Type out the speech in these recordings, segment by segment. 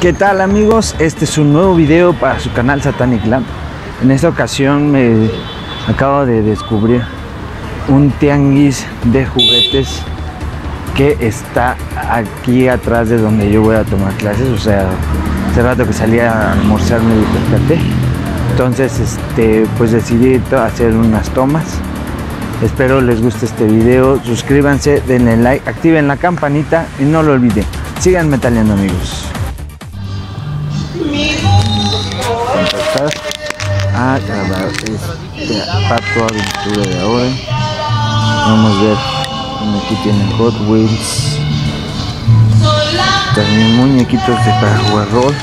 ¿Qué tal amigos? Este es un nuevo video para su canal Satanic Lamp. En esta ocasión me acabo de descubrir un tianguis de juguetes que está aquí atrás de donde yo voy a tomar clases. O sea, hace rato que salí a almorzar me percaté. Entonces, este, pues decidí hacer unas tomas. Espero les guste este video. Suscríbanse, denle like, activen la campanita y no lo olviden. Sigan metaleando amigos. A grabar este pato aventura de ahora. Vamos a ver. Aquí tienen Hot Wheels. También muñequitos de para jugar rol.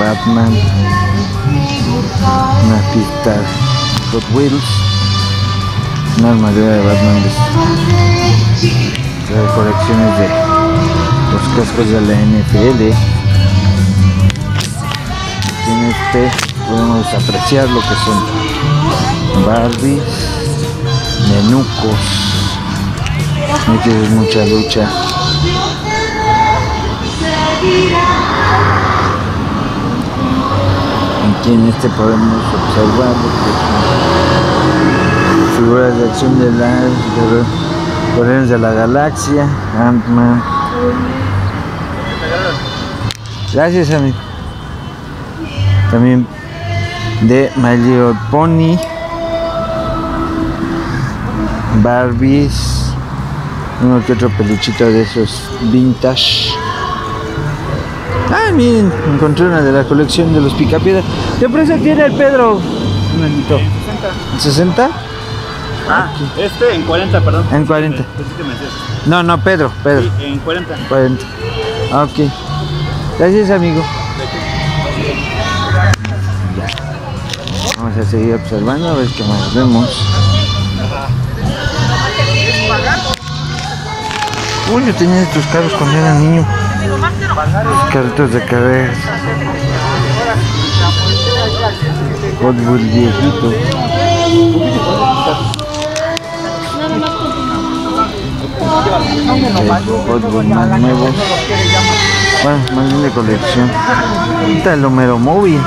Batman. Una pista Hot Wheels. Una armadura de Batman de, colecciones de los cascos de la NFL. En este podemos apreciar lo que son Barbies, menucos. Es mucha lucha. Aquí en este podemos observar figuras de acción de la Guardianes de la Galaxia, Ant-Man. Gracias amigo. También de My Little Pony, Barbies, uno que otro peluchito de esos vintage. Ah, miren, encontré una de la colección de los Picapiedra. ¿Qué precio tiene el Pedro? Un añito. 60. ¿60? Ah, este en 40, perdón. En 40. Pensé que me decías. No, no, Pedro, Pedro. Sí, en 40. 40. Ah, Ok. Gracias, amigo. Vamos a seguir observando a ver qué más vemos. Uy, yo tenía estos carros cuando era niño. Carritos de carreras. Hot Wheels viejito. Hot Wheels más nuevos. Bueno, más bien de colección. Está el Homero móvil.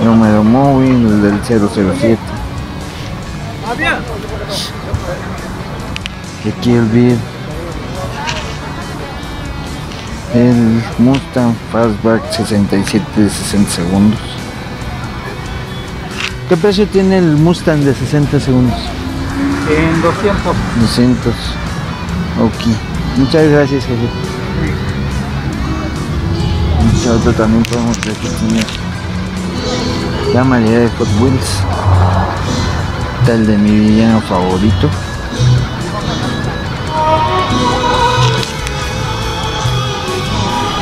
El Homero móvil, el del 007. De Kill Bill. El Mustang Fastback 67 de 60 segundos. ¿Qué precio tiene el Mustang de 60 segundos? En 200. 200. Ok. Muchas gracias, jefe. Otro también podemos ver que tiene la mayoría de Hot Wheels. El de mi villano favorito.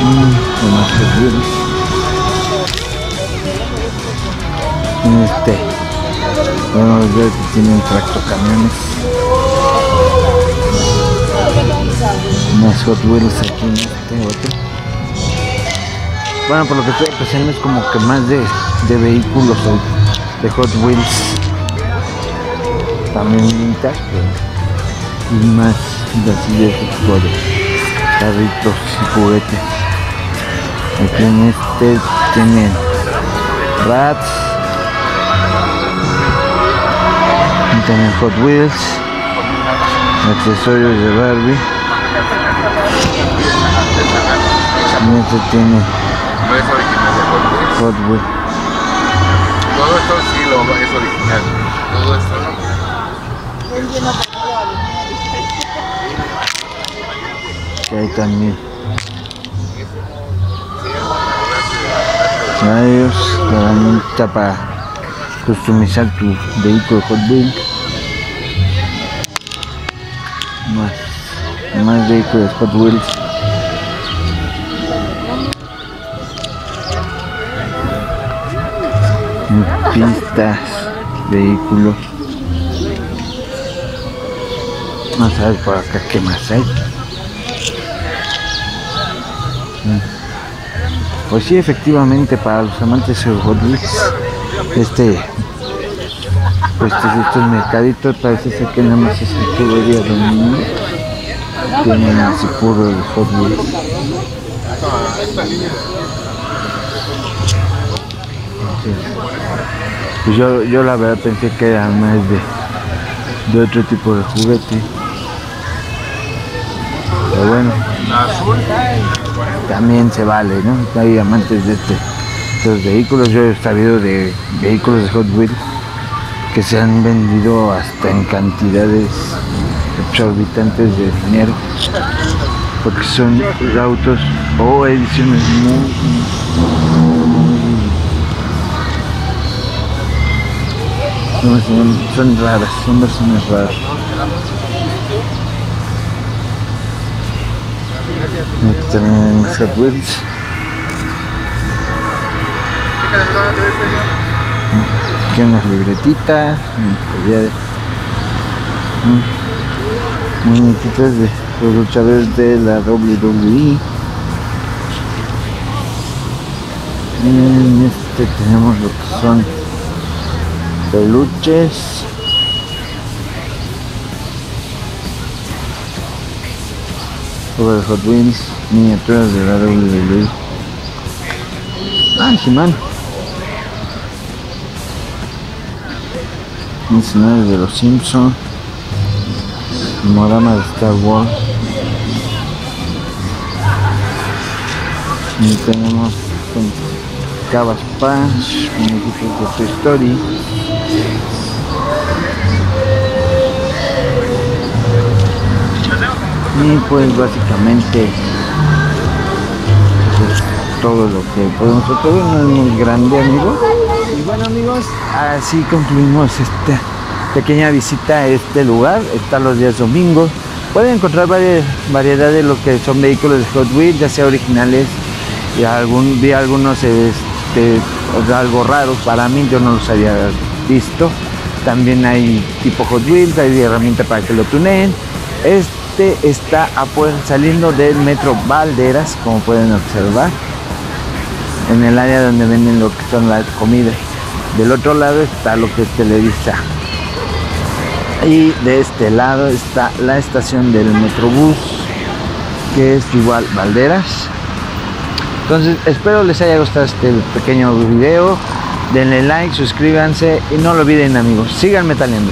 Mm, más Hot Wheels. Este podemos ver que tienen tractocamiones. Más Hot Wheels aquí este. Bueno, por lo que estoy apreciando es como que más de, de vehículos de Hot Wheels. También vintage, pero y más de así de carritos y juguetes. Aquí en este tienen Rats, también Hot Wheels, accesorios de Barbie. Y este tiene No es original de Hot Wheels. Hot Wheels. Todo esto sí lo es original. Todo esto no. que hay también rayos, herramienta para customizar tu vehículo Hot Wheels más más vehículos Hot Wheels pistas vehículos a ver por acá qué más hay Pues sí, efectivamente, para los amantes de Hot este puestos de estos mercaditos, parece ser que nada más es el puro día domingo. Tienen así puro de Hot Wheels. Pues yo, yo la verdad pensé que era más de, de otro tipo de juguete. Pero bueno, también se vale, ¿no? Hay amantes de este, estos vehículos. Yo he sabido de vehículos de Hot Wheels que se han vendido hasta en cantidades exorbitantes de dinero porque son autos o ediciones muy, no, son, son raras, son versiones raras. Aquí también Hot Wheels. Aquí una libretita, un collar, mm, muñequitas de los luchadores de la WWE. En este tenemos lo que son peluches. Sobre Hot Wheels, miniaturas de la WWE. Ah, He-Man. De los Simpsons. Morama de Star Wars. Y tenemos con Cabas Punch, muñequitos de Toy Story. Y pues básicamente eso es todo lo que podemos hacer. No es muy grande amigos. Y bueno amigos, así concluimos esta pequeña visita a este lugar. Está los días domingos. Pueden encontrar varias variedad de lo que son vehículos de Hot Wheels, ya sea originales y algún vi algunos este, algo raros para mí, yo no los había visto. También hay tipo Hot Wheels, hay herramientas para que lo tuneen. Este está a, saliendo del metro Valderas, como pueden observar, en el área donde venden lo que son las comidas. Del otro lado está lo que es Televisa. Y de este lado está la estación del Metrobús, que es igual Valderas. Entonces espero les haya gustado este pequeño video. Denle like, suscríbanse y no lo olviden amigos. Sigan metaleando.